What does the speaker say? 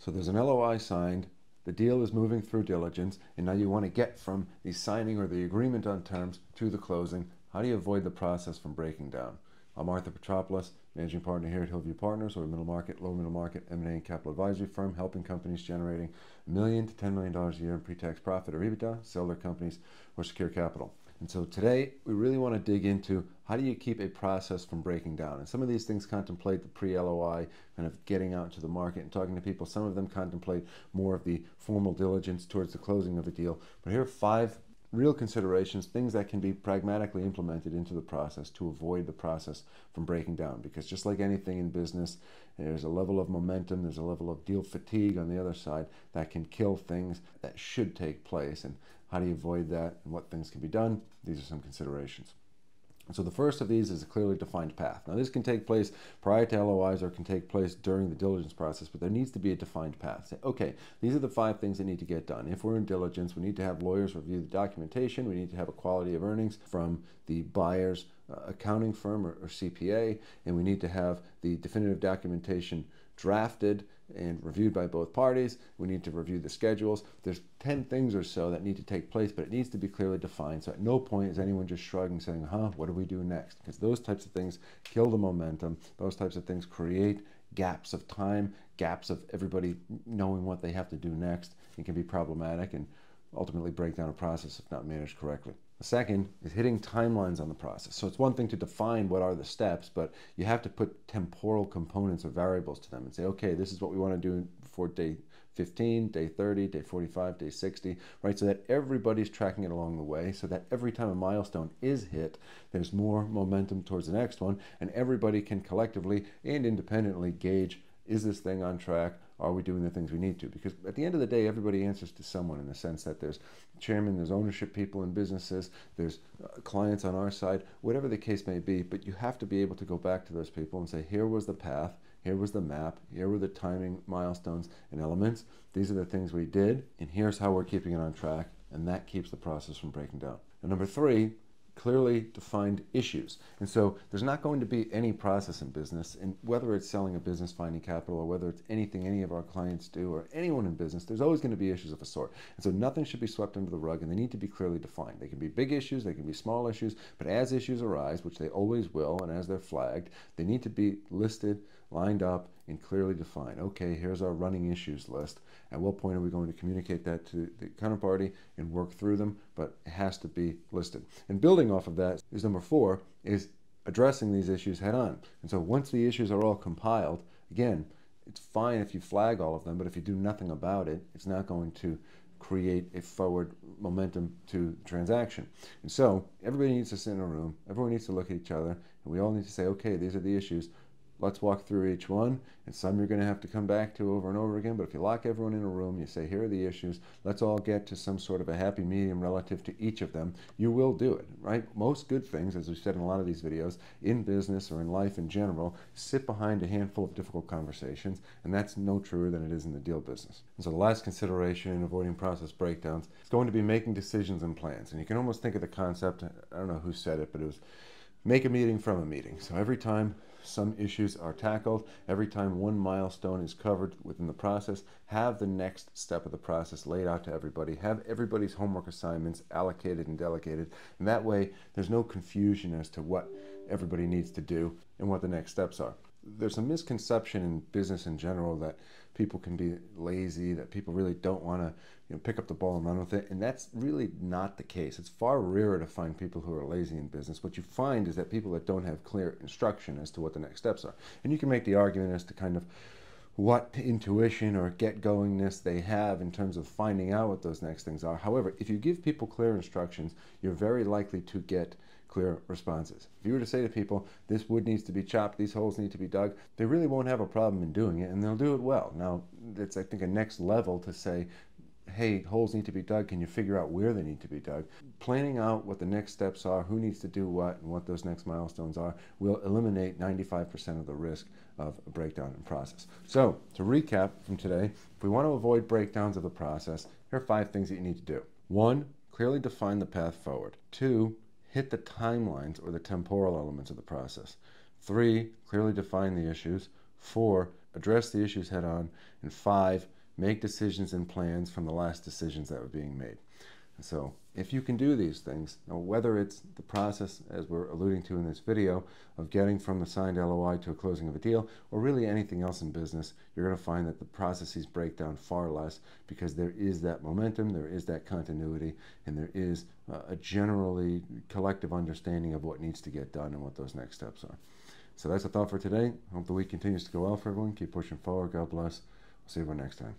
So there's an LOI signed, the deal is moving through diligence, and now you want to get from the signing or the agreement on terms to the closing. How do you avoid the process from breaking down? I'm Arthur Petropoulos, managing partner here at Hillview Partners, or a middle market, lower middle market M&A and capital advisory firm, helping companies generating a million to $10 million a year in pre-tax profit or EBITDA, sell their companies, or secure capital. And so today we really want to dig into how do you keep a process from breaking down? And some of these things contemplate the pre-LOI, kind of getting out to the market and talking to people. Some of them contemplate more of the formal diligence towards the closing of a deal. But here are five real considerations, things that can be pragmatically implemented into the process to avoid the process from breaking down. Because just like anything in business, there's a level of momentum, there's a level of deal fatigue on the other side that can kill things that should take place. And how do you avoid that and what things can be done? These are some considerations. So the first of these is a clearly defined path. Now this can take place prior to LOIs or can take place during the diligence process, but there needs to be a defined path. Say, okay, these are the five things that need to get done. If we're in diligence, we need to have lawyers review the documentation. We need to have a quality of earnings from the buyer's uh, accounting firm or, or CPA, and we need to have the definitive documentation drafted and reviewed by both parties. We need to review the schedules. There's 10 things or so that need to take place, but it needs to be clearly defined. So at no point is anyone just shrugging saying, huh, what do we do next? Because those types of things kill the momentum. Those types of things create gaps of time, gaps of everybody knowing what they have to do next. It can be problematic and ultimately break down a process if not managed correctly. The second is hitting timelines on the process. So it's one thing to define what are the steps, but you have to put temporal components or variables to them and say, okay, this is what we want to do for day 15, day 30, day 45, day 60, right? So that everybody's tracking it along the way, so that every time a milestone is hit, there's more momentum towards the next one, and everybody can collectively and independently gauge is this thing on track? Are we doing the things we need to? Because at the end of the day, everybody answers to someone in the sense that there's chairman, there's ownership people in businesses, there's uh, clients on our side, whatever the case may be. But you have to be able to go back to those people and say, here was the path, here was the map, here were the timing milestones and elements. These are the things we did, and here's how we're keeping it on track. And that keeps the process from breaking down. And number three, clearly defined issues. And so there's not going to be any process in business, and whether it's selling a business, finding capital, or whether it's anything any of our clients do, or anyone in business, there's always going to be issues of a sort. And so nothing should be swept under the rug, and they need to be clearly defined. They can be big issues, they can be small issues, but as issues arise, which they always will, and as they're flagged, they need to be listed, lined up, and clearly defined. Okay, here's our running issues list. At what point are we going to communicate that to the counterparty and work through them? But it has to be listed. And building off of that is number four is addressing these issues head on. And so once the issues are all compiled, again, it's fine if you flag all of them, but if you do nothing about it, it's not going to create a forward momentum to the transaction. And so everybody needs to sit in a room, everyone needs to look at each other, and we all need to say, okay, these are the issues let's walk through each one. And some you're going to have to come back to over and over again. But if you lock everyone in a room, you say, here are the issues, let's all get to some sort of a happy medium relative to each of them, you will do it, right? Most good things, as we've said in a lot of these videos, in business or in life in general, sit behind a handful of difficult conversations. And that's no truer than it is in the deal business. And so the last consideration in avoiding process breakdowns is going to be making decisions and plans. And you can almost think of the concept, I don't know who said it, but it was make a meeting from a meeting. So every time some issues are tackled, every time one milestone is covered within the process, have the next step of the process laid out to everybody, have everybody's homework assignments allocated and delegated, and that way there's no confusion as to what everybody needs to do and what the next steps are. There's a misconception in business in general that people can be lazy, that people really don't want to you know, pick up the ball and run with it. And that's really not the case. It's far rarer to find people who are lazy in business. What you find is that people that don't have clear instruction as to what the next steps are. And you can make the argument as to kind of what intuition or get goingness they have in terms of finding out what those next things are. However, if you give people clear instructions, you're very likely to get clear responses. If you were to say to people, this wood needs to be chopped, these holes need to be dug, they really won't have a problem in doing it and they'll do it well. Now, it's, I think, a next level to say, hey, holes need to be dug, can you figure out where they need to be dug? Planning out what the next steps are, who needs to do what, and what those next milestones are will eliminate 95% of the risk of a breakdown in process. So, to recap from today, if we want to avoid breakdowns of the process, here are five things that you need to do. One, clearly define the path forward. Two, hit the timelines or the temporal elements of the process. Three, clearly define the issues. Four, address the issues head on, and five, make decisions and plans from the last decisions that were being made. So if you can do these things, whether it's the process, as we're alluding to in this video, of getting from the signed LOI to a closing of a deal, or really anything else in business, you're going to find that the processes break down far less because there is that momentum, there is that continuity, and there is a generally collective understanding of what needs to get done and what those next steps are. So that's a thought for today. Hope the week continues to go well for everyone. Keep pushing forward. God bless. We'll see you next time.